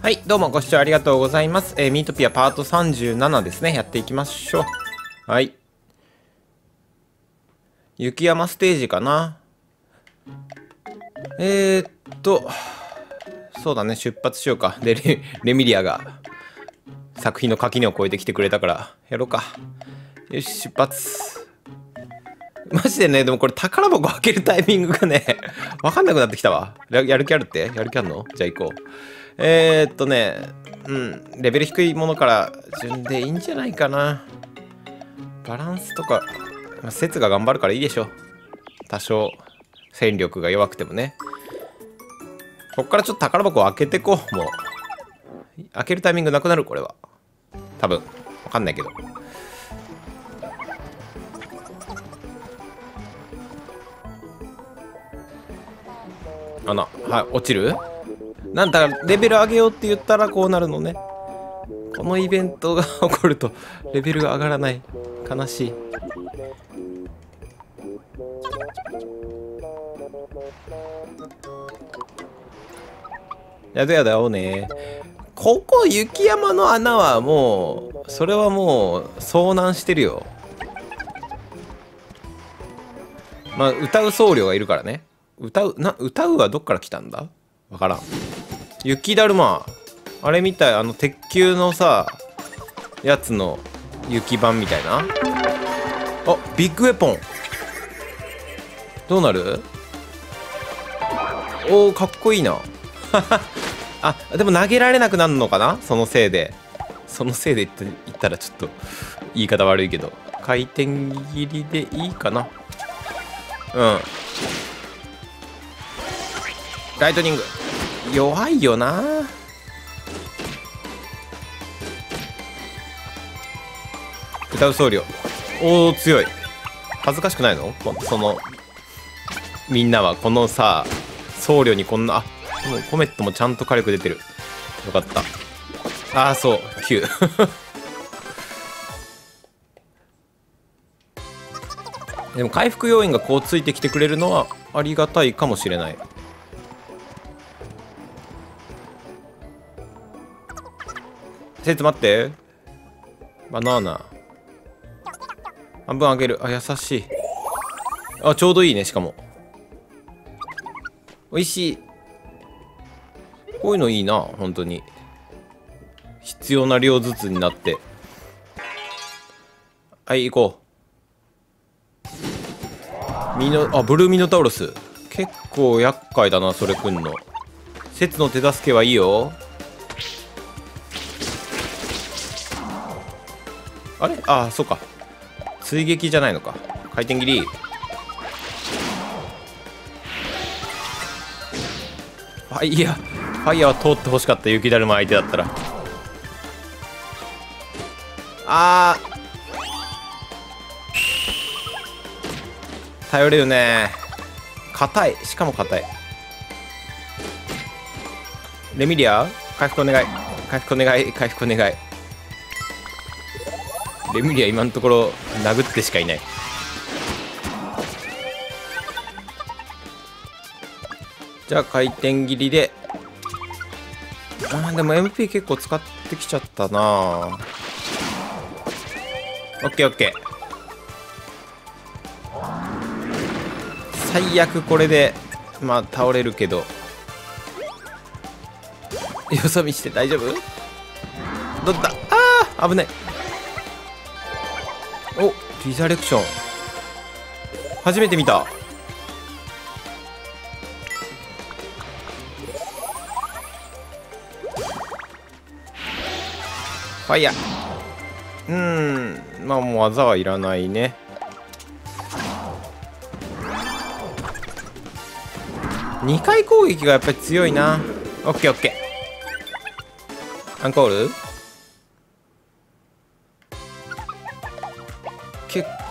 はい、どうもご視聴ありがとうございます。えーミートピアパート37ですね。やっていきましょう。はい。雪山ステージかな。えー、っと、そうだね、出発しようか。で、レレミリアが作品の垣根を越えてきてくれたから、やろうか。よし、出発。マジでね、でもこれ宝箱開けるタイミングがね、わかんなくなってきたわ。やる気あるって？やる気あるの？じゃあ行こう。えー、っとね、うん、レベル低いものから順でいいんじゃないかな。バランスとか、まあ、説が頑張るからいいでしょ。多少、戦力が弱くてもね。こっからちょっと宝箱を開けてこう、もう。開けるタイミングなくなる、これは。多分。わかんないけど。あな、はい、落ちる？なんだかレベル上げようって言ったらこうなるのね。このイベントが起こるとレベルが上がらない。悲しい。やだやだおね。ここ雪山の穴はもう、それはもう遭難してるよ。まあ歌う僧侶がいるからね。歌う、な、歌うはどっから来たんだ？わからん。雪だるま。あれみたい、あの鉄球のさ、やつの雪版みたいな。あ、ビッグウェポン。どうなる？おー、かっこいいな。あ、でも投げられなくなるのかな？そのせいで。そのせいで言って言ったらちょっと言い方悪いけど。回転切りでいいかな？うん。ライトニング。弱いよな。歌う僧侶。おお強い。恥ずかしくないの？そのみんなはこのさ僧侶にこんなあもうコメットもちゃんと火力出てる。よかった。ああそう。9 でも回復要員がこうついてきてくれるのはありがたいかもしれない。せつ待って。バナナ。半分あげる。あ優しい。あちょうどいいねしかも。美味しい。こういうのいいな本当に。必要な量ずつになって。はい行こう。ミノあブルーミノタウロス。結構厄介だなそれくんの。節の手助けはいいよ。あれ？ああそうか。追撃じゃないのか。回転切り。ファイヤー。ファイヤーは通ってほしかった雪だるま相手だったら。あー。頼れるね。硬い。しかも硬い。レミリア回復お願い。回復お願い。回復お願い。レミリア今のところ殴ってしかいない。じゃあ回転切りで。あーでも MP 結構使ってきちゃったな。オッケーオッケー。最悪これでまあ倒れるけど。よそ見して大丈夫？どったあー危ない。リザレクション初めて見た。ファイヤーうん。まあもう技はいらないね。2回攻撃がやっぱり強いな。オッケーオッケー。アンコール？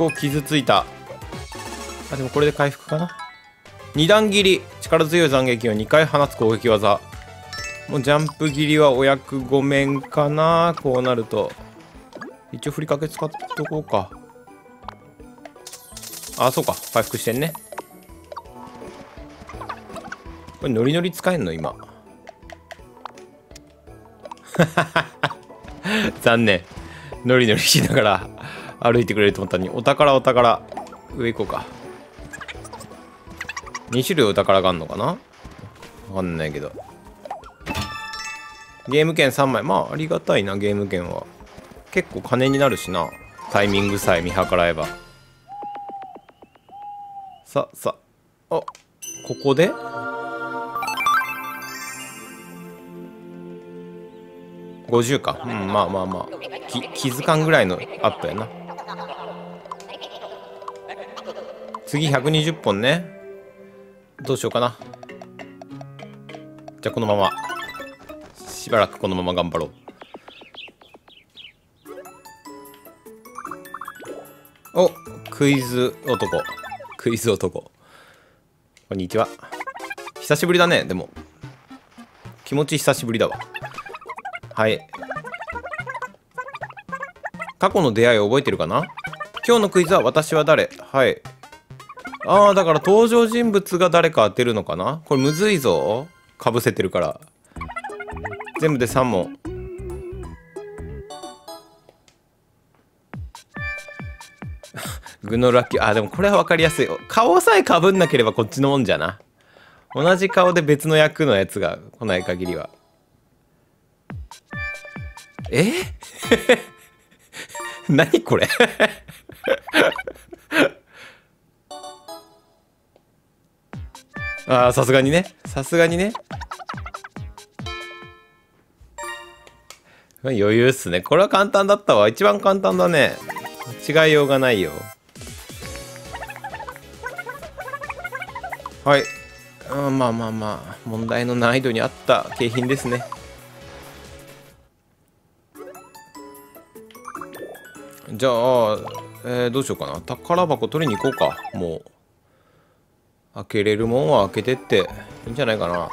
結構傷ついた。あでもこれで回復かな？2段切り。力強い斬撃を2回放つ攻撃技。もうジャンプ切りはお役御免かな？こうなると。一応ふりかけ使っとこうか。あそうか。回復してんね。これノリノリ使えんの？今。残念。ノリノリしながら。歩いてくれると思ったのにお宝お宝。上行こうか。2種類お宝があるのかな？わかんないけど。ゲーム券3枚。まあありがたいなゲーム券は。結構金になるしな。タイミングさえ見計らえば。ささ。あここで？50か。うんまあまあまあ。き気づかんぐらいのアップやな。次120本ね。どうしようかな。じゃあこのまま。しばらくこのまま頑張ろう。おクイズ男。クイズ男。こんにちは。久しぶりだねでも。気持ち久しぶりだわ。はい。過去の出会いを覚えてるかな？今日のクイズは私は誰？はい。ああだから登場人物が誰か当てるのかな？これむずいぞ。かぶせてるから。全部で3問。グノラッキー。あでもこれは分かりやすい。顔さえかぶんなければこっちのもんじゃな。同じ顔で別の役のやつが来ない限りは。え？何これ？ああさすがにね。さすがにね。余裕っすね。これは簡単だったわ。一番簡単だね。間違いようがないよ。はい、うん、まあまあまあ。問題の難易度に合った景品ですね。じゃあ、えー、どうしようかな。宝箱取りに行こうか。もう。開けれるもんは開けてっていいんじゃないかな。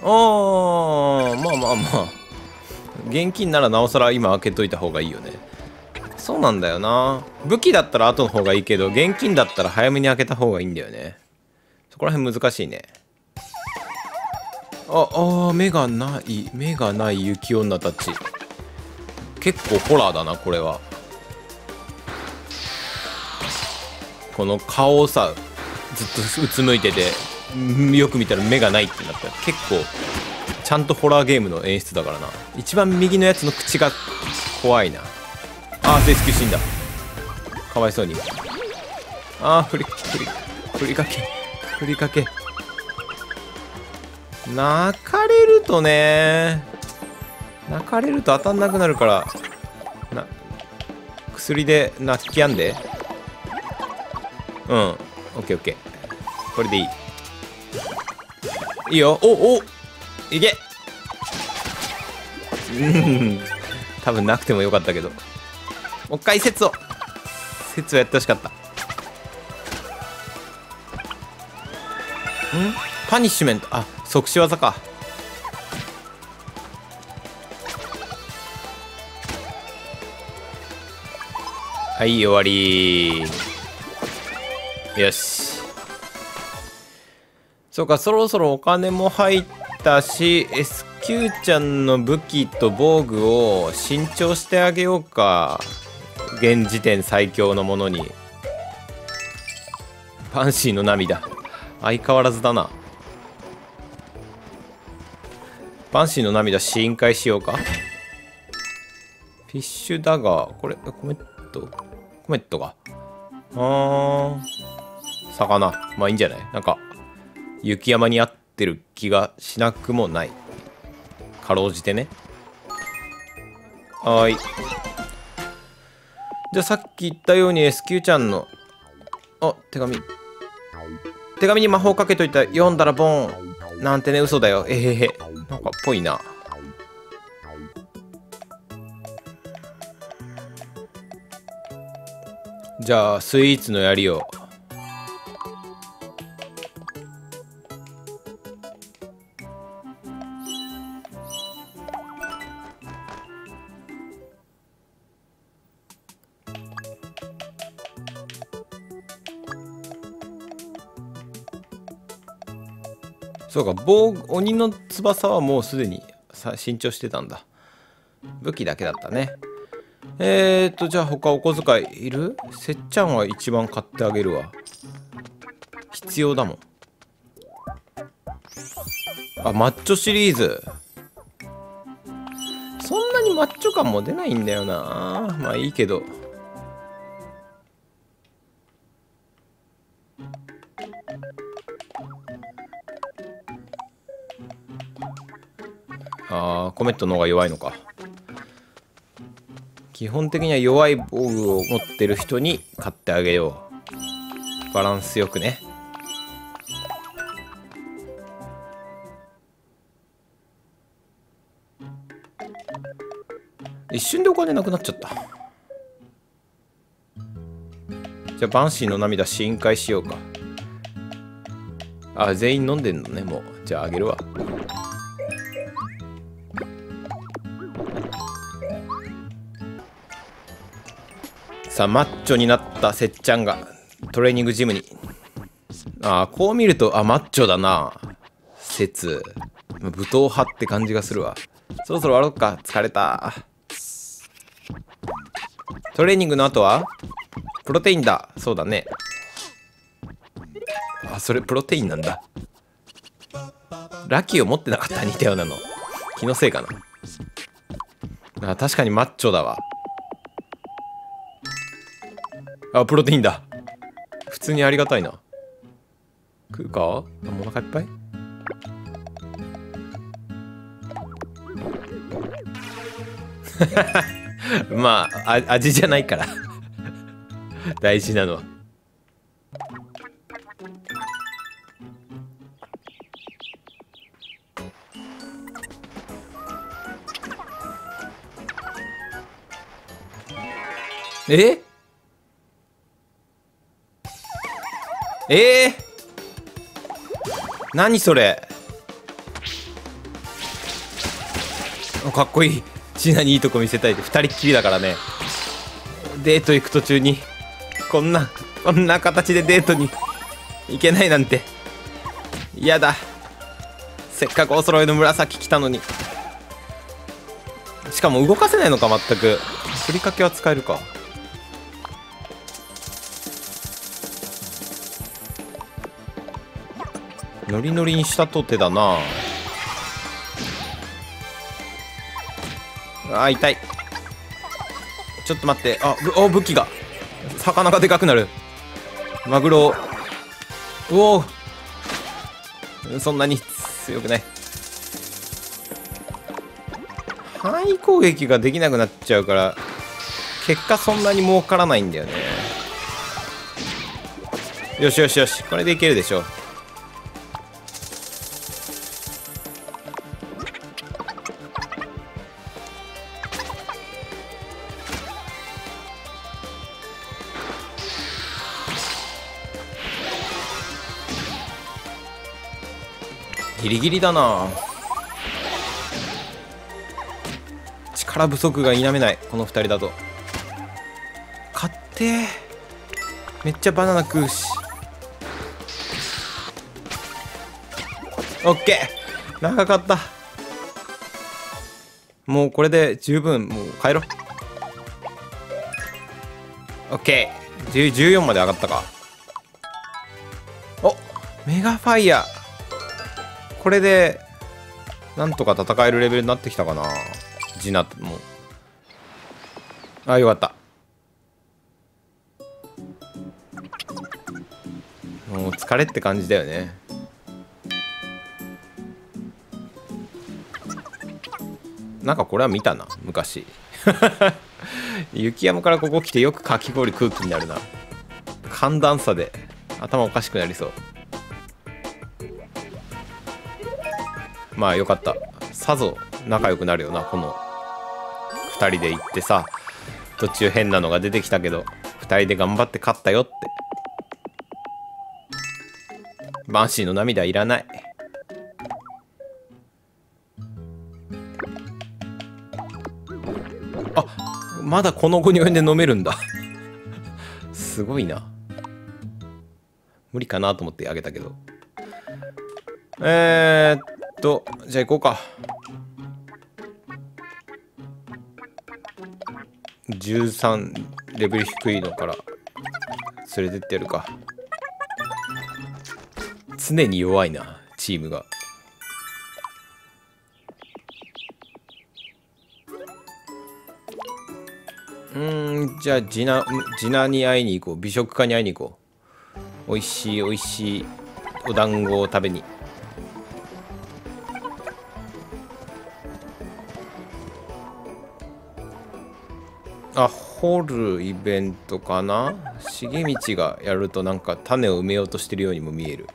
あーまあまあまあ。現金ならなおさら今開けといた方がいいよね。そうなんだよな。武器だったら後の方がいいけど現金だったら早めに開けた方がいいんだよね。そこら辺難しいね。ああ目がない目がない雪女たち。結構ホラーだなこれは。この顔をさずっとうつむいててよく見たら目がないってなった。ら結構ちゃんとホラーゲームの演出だからな。一番右のやつの口が怖いな。ああレスキュー死んだ。かわいそうに。ああふりふりふりかけふりかけ。泣かれるとね泣かれると当たんなくなるからな薬で泣きやんで。うん。オッケーオッケー。これでいい。いいよ。おおいけ。うん。多分なくてもよかったけど。もう一回説を。説をやってほしかった。ん？パニッシュメント。あ即死技か。はい終わり。よし。そうかそろそろお金も入ったし SQ ちゃんの武器と防具を新調してあげようか。現時点最強のものに。ファンシーの涙。相変わらずだな。ファンシーの涙試飲会しようか。フィッシュダガー。これコメット？コメットが？あー。魚。まあいいんじゃない？なんか雪山に合ってる気がしなくもない。かろうじてね。はーい。じゃあさっき言ったように S q ちゃんのあ手紙。手紙に魔法かけといた。読んだらボーン。なんてね嘘だよ。えへへ。なんかっぽいな。じゃあスイーツのやりを。そうか棒鬼の翼はもうすでにさ新調してたんだ。武器だけだったね。えーとじゃあ他お小遣いいる？せっちゃんは一番買ってあげるわ。必要だもん。あマッチョシリーズ。そんなにマッチョ感も出ないんだよな。まあいいけど。コメットの方が弱いのか。基本的には弱い防具を持ってる人に買ってあげよう。バランスよくね。一瞬でお金なくなっちゃった。じゃあバンシーの涙深海しようか。あ全員飲んでんのねもう。じゃああげるわ。さあマッチョになったせっちゃんがトレーニングジムに。ああこう見るとあマッチョだな。説。武闘派って感じがするわ。そろそろ終わろうか。疲れた。トレーニングの後はプロテインだ。そうだね。あそれプロテインなんだ。ラッキーを持ってなかった似たようなの。気のせいかな。あ確かにマッチョだわ。あプロテインだ。普通にありがたいな。食うか？お腹いっぱい？まああ味じゃないから。大事なのは。え？えー、何それ。かっこいい。シナにいいとこ見せたいって2人っきりだからね。デート行く途中に。こんなこんな形でデートに行けないなんて。嫌だ。せっかくお揃いの紫来たのに。しかも動かせないのか全く。ふりかけは使えるか。ノリノリにしたとてだな。あ痛い。ちょっと待って。あぶお武器が。魚がでかくなる。マグロ。うお。そんなに強くない。範囲攻撃ができなくなっちゃうから結果そんなに儲からないんだよね。よしよしよし。これでいけるでしょう。ギリギリだな。力不足が否めないこの2人だと。買ってめっちゃバナナ食うし。オッケー。長かった。もうこれで十分もう帰ろオッケー。14まで上がったか。おメガファイヤーこれでなんとか戦えるレベルになってきたかな。ジナも。あよかった。もう疲れって感じだよね。なんかこれは見たな昔。雪山からここ来てよくかき氷空気になるな。寒暖差で頭おかしくなりそう。まあよかった。さぞ仲良くなるよなこの2人で行ってさ。途中変なのが出てきたけど2人で頑張って勝ったよって。バンシーの涙いらない。あまだこの後に及んで飲めるんだ。すごいな。無理かなと思ってあげたけど。えー、っとじゃあ行こうか。13レベル低いのから連れてってやるか。常に弱いなチームが。うんじゃあジナジナに会いに行こう。美食家に会いに行こう。おいしいおいしいお団子を食べに。あ掘るイベントかな？重道がやるとなんか種を埋めようとしてるようにも見える。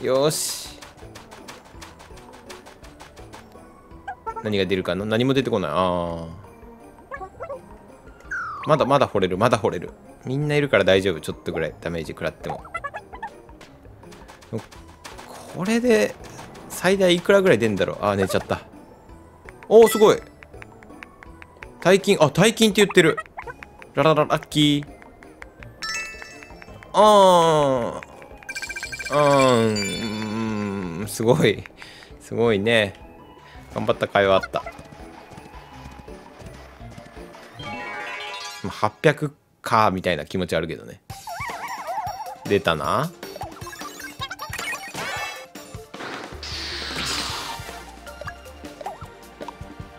よし。何が出るかな？何も出てこない。ああまだまだ掘れる。まだ掘れる。みんないるから大丈夫。ちょっとぐらい。ダメージ食らっても。これで最大いくらぐらい出んだろう？ああ寝ちゃった。おおすごい。大金あ大金って言ってる。ララララッキー。あー。あー。ん。すごい。すごいね。頑張った会話あった。800かみたいな気持ちあるけどね。出たな。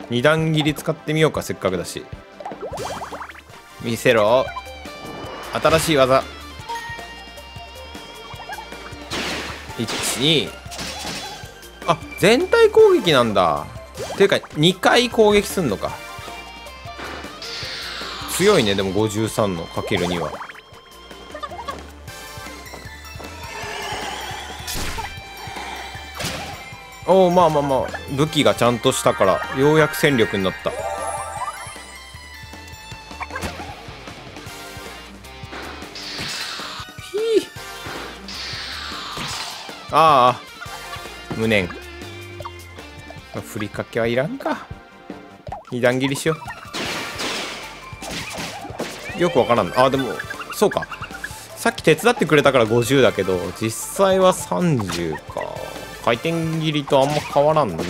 二段切り使ってみようかせっかくだし。見せろ。新しい技。12あ全体攻撃なんだ。ていうか2回攻撃すんのか。強いねでも53のかける2は。おおまあまあまあ武器がちゃんとしたからようやく戦力になった。ああ。無念。ふりかけはいらんか。二段切りしよう。よくわからん。あでもそうか。さっき手伝ってくれたから50だけど実際は30か。回転切りとあんま変わらんな。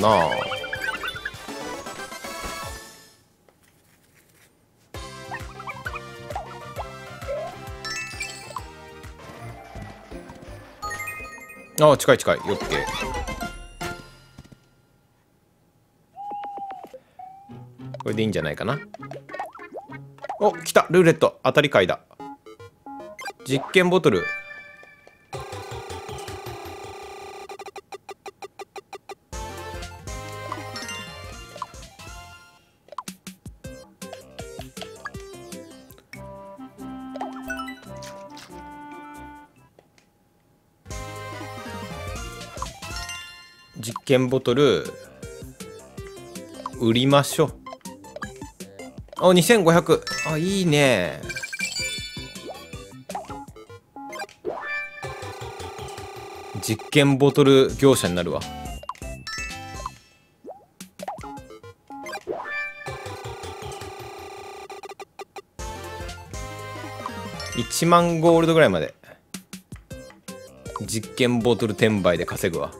ああ近い近い。よっけこれでいいんじゃないかな。お来た。ルーレット。当たり回だ実験ボトル。験ボトル売りましょう。あ2500あいいね。実験ボトル業者になるわ。1万ゴールドぐらいまで。実験ボトル転売で稼ぐわ。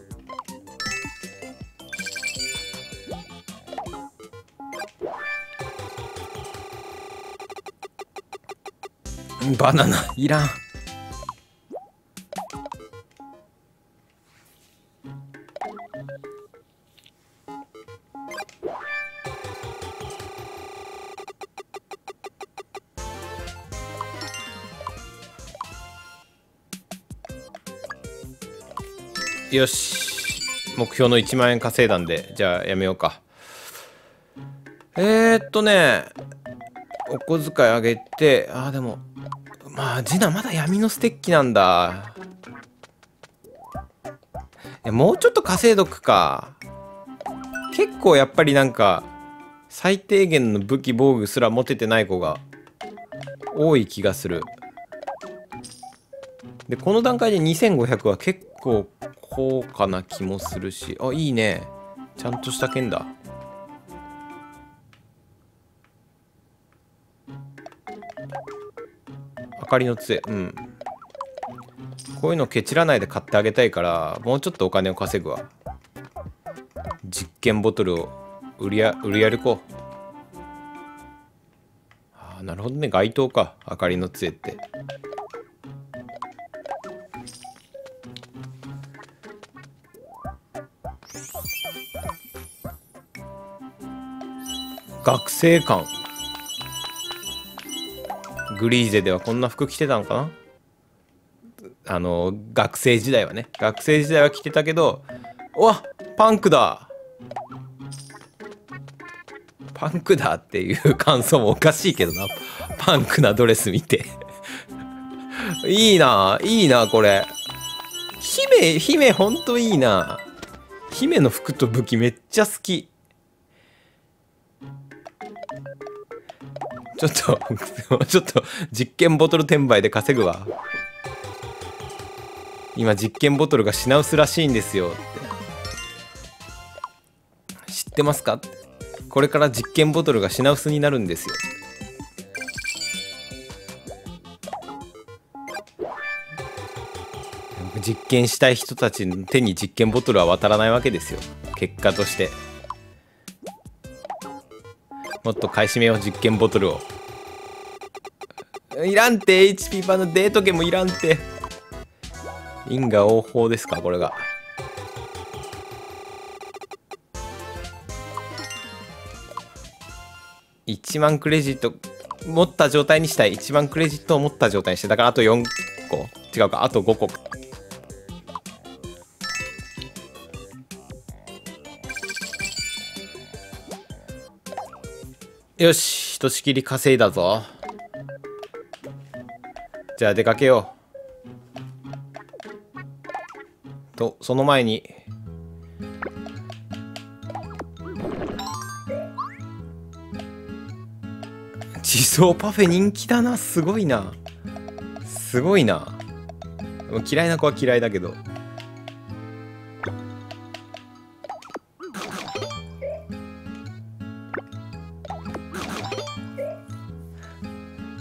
バナナいらん。よし。目標の1万円稼いだんでじゃあやめようか。えー、っとねお小遣いあげてあーでもまあジナまだ闇のステッキなんだ。もうちょっと稼いどくか。結構やっぱりなんか最低限の武器防具すら持ててない子が多い気がする。でこの段階で2500は結構高価な気もするし。あいいね。ちゃんとした剣だ。かりの杖。うん。こういうのケチらないで買ってあげたいからもうちょっとお金を稼ぐわ。実験ボトルを売りや売り歩こう。ああなるほどね。街灯か。明かりの杖って。学生館。グリーゼではこんな服着てたんかな？あの学生時代はね。学生時代は着てたけどうわパンクだ！パンクだっていう 感想もおかしいけどな。パンクなドレス見て。いいないいなこれ。姫姫ほんといいな。姫の服と武器めっちゃ好き。ちょっと ちょっと実験ボトル転売で稼ぐわ。今実験ボトルが品薄らしいんですよって。知ってますか？これから実験ボトルが品薄になるんですよ。実験したい人たちの手に実験ボトルは渡らないわけですよ。結果として。もっと買い占めよう実験ボトルを。いらんて HP 版のデート券もいらんて。因果応報ですかこれが。1万クレジット持った状態にしたい。1万クレジットを持った状態にして。だからあと4個。違うかあと5個よしひとしきり稼いだぞ。じゃあ出かけよう。とその前に。地蔵パフェ人気だな。すごいな。すごいな。嫌いな子は嫌いだけど。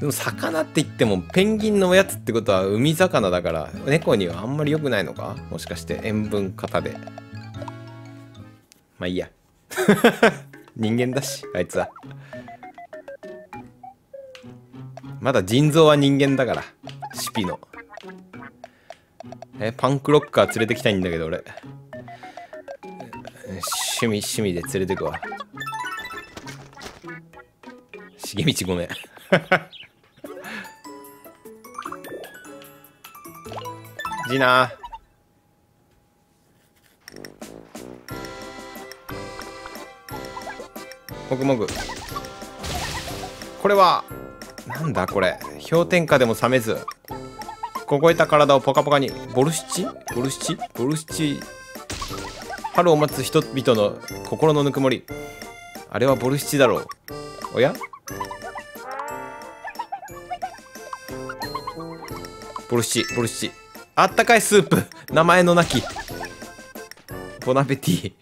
でも魚って言ってもペンギンのおやつってことは海魚だから猫にはあんまり良くないのか？もしかして塩分型で。まあいいや。人間だしあいつは。まだ腎臓は人間だからシピの。えパンクロッカー連れてきたいんだけど俺。趣味趣味で連れてくわ。茂道ごめん。ジナもぐもぐ。これはなんだこれ。氷点下でも冷めず。凍えた体をポカポカに。ボルシチ？ボルシチ？ボルシチ？春を待つ人々の心のぬくもり。あれはボルシチだろう。おや？ボルシチボルシチ。あったかいスープ。名前のなき。ボナペティ。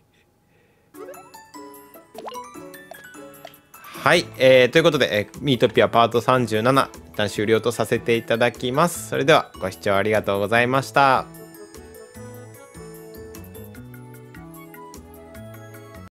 はい、えー、ということで、えー、ミートピアパート37一旦終了とさせていただきます。それではご視聴ありがとうございました。